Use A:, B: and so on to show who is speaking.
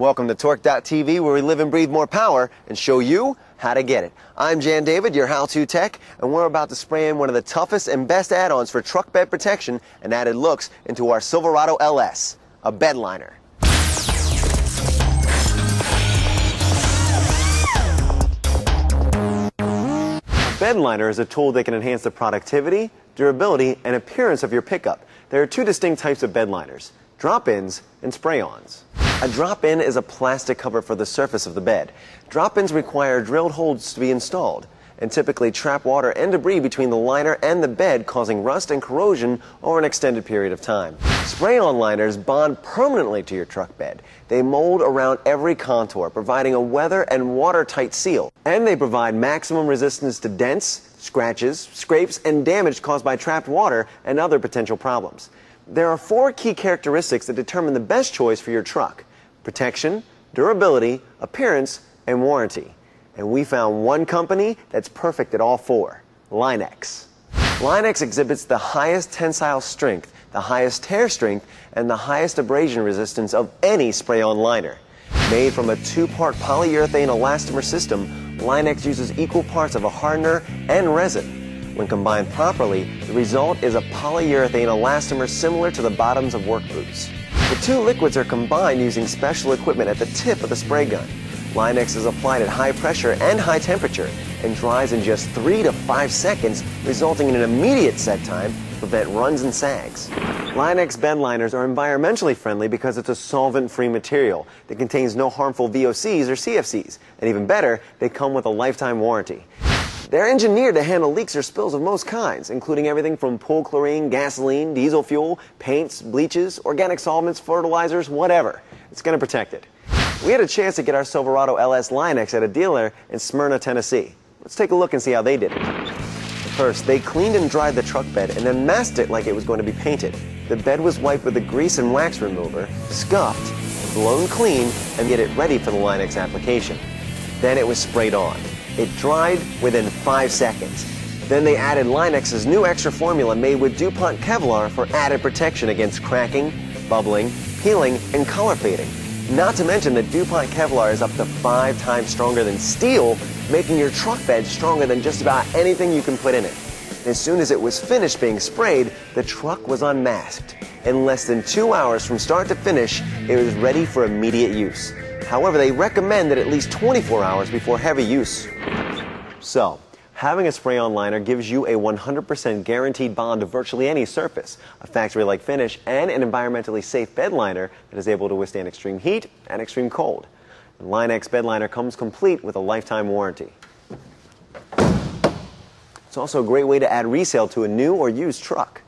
A: Welcome to Torque.tv, where we live and breathe more power and show you how to get it. I'm Jan David, your how-to tech, and we're about to spray in one of the toughest and best add-ons for truck bed protection and added looks into our Silverado LS, a bed liner. liner is a tool that can enhance the productivity, durability, and appearance of your pickup. There are two distinct types of bed liners, drop-ins and spray-ons. A drop-in is a plastic cover for the surface of the bed. Drop-ins require drilled holes to be installed and typically trap water and debris between the liner and the bed, causing rust and corrosion over an extended period of time. Spray-on liners bond permanently to your truck bed. They mold around every contour, providing a weather and watertight seal. And they provide maximum resistance to dents, scratches, scrapes, and damage caused by trapped water and other potential problems. There are four key characteristics that determine the best choice for your truck protection, durability, appearance, and warranty. And we found one company that's perfect at all four Line-X. Line-X exhibits the highest tensile strength, the highest tear strength, and the highest abrasion resistance of any spray on liner. Made from a two part polyurethane elastomer system, Line-X uses equal parts of a hardener and resin. When combined properly, the result is a polyurethane elastomer similar to the bottoms of work boots. The two liquids are combined using special equipment at the tip of the spray gun. Line-X is applied at high pressure and high temperature and dries in just three to five seconds, resulting in an immediate set time to prevent runs and sags. Line-X bed liners are environmentally friendly because it's a solvent-free material that contains no harmful VOCs or CFCs. And even better, they come with a lifetime warranty. They're engineered to handle leaks or spills of most kinds, including everything from pool chlorine, gasoline, diesel fuel, paints, bleaches, organic solvents, fertilizers, whatever. It's going to protect it. We had a chance to get our Silverado LS Line-X at a dealer in Smyrna, Tennessee. Let's take a look and see how they did it. First, they cleaned and dried the truck bed and then masked it like it was going to be painted. The bed was wiped with a grease and wax remover, scuffed, blown clean, and get it ready for the Line-X application. Then it was sprayed on. It dried within five seconds. Then they added Line-X's new extra formula made with DuPont Kevlar for added protection against cracking, bubbling, peeling, and color fading. Not to mention that DuPont Kevlar is up to five times stronger than steel, making your truck bed stronger than just about anything you can put in it. As soon as it was finished being sprayed, the truck was unmasked. In less than two hours from start to finish, it was ready for immediate use. However, they recommend that at least 24 hours before heavy use. So, having a spray-on liner gives you a 100% guaranteed bond to virtually any surface, a factory-like finish, and an environmentally safe bed liner that is able to withstand extreme heat and extreme cold. The Line-X bed liner comes complete with a lifetime warranty. It's also a great way to add resale to a new or used truck.